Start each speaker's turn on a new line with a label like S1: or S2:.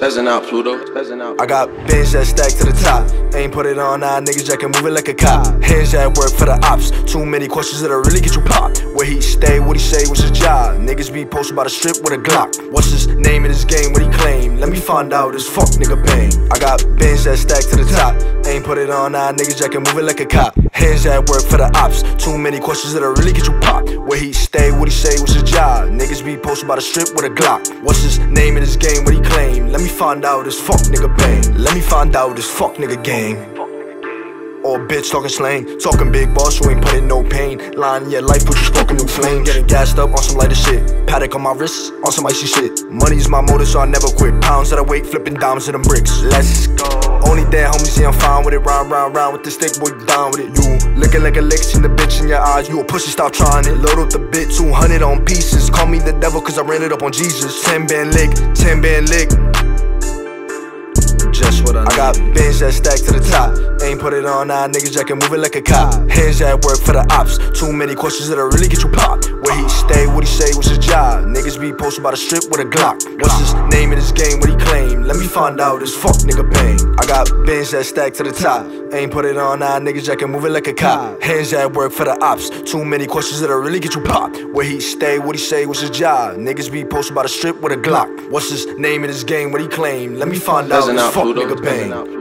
S1: Peasant out, Pluto. Peasant out.
S2: I got bins that stack to the top. Ain't put it on now, niggas that can move it like a cop. Hands that work for the ops. Too many questions that'll really get you popped. Where he stay, what he say, what's his job? Niggas be posted by the strip with a Glock. What's his name in this game, what he claim? Let me find out this fuck nigga bang. I got bins that stack to the top. Ain't put it on now, niggas that can move it like a cop. Hands that work for the ops. Too many questions that'll really get you popped. Where he stay, what he say, what's his job? Niggas be posted by the strip with a Glock. What's his name in this game, what he claim? Find out this fuck nigga bang. Let me find out this fuck nigga gang. Or bitch talking slang, talking big boss, you ain't putting no pain. Lying in your life, put you smoking new flame. Getting gassed up on some lighter shit. Patek on my wrist, on some icy shit. Money's my motor, so I never quit. Pounds that I weight, flipping diamonds to them bricks. Let's go. Only dead homies, see I'm fine with it. Round, round, round with the stick, boy, you down with it. You looking like a lick, seen the bitch in your eyes. You a pussy, stop trying it. Load up the bit, 200 on pieces. Call me the devil, cause I ran it up on Jesus. 10 band lick, 10 band lick. Just what I, I got bins that stack to the top. Ain't put it on now, niggas that can move it like a cop. Hands that work for the ops. Too many questions that'll really get you popped. Where he stay, what he say, what's his job? Niggas be posted by the strip with a Glock. What's his name in this game, what he claim? Let me find out this fuck nigga pain. I got bins that stack to the top. Ain't put it on now, niggas that can move it like a cop. Hands that work for the ops. Too many questions that'll really get you popped. Where he stay, what he say, what's his job? Niggas be posted by the strip with a Glock. What's his name in this game, what he claim? Let me find out this fuck nigga
S1: pain.